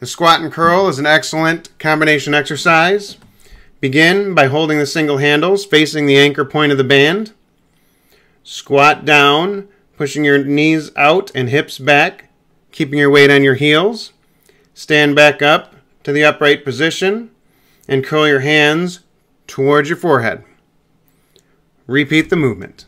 The squat and curl is an excellent combination exercise. Begin by holding the single handles facing the anchor point of the band. Squat down, pushing your knees out and hips back, keeping your weight on your heels. Stand back up to the upright position and curl your hands towards your forehead. Repeat the movement.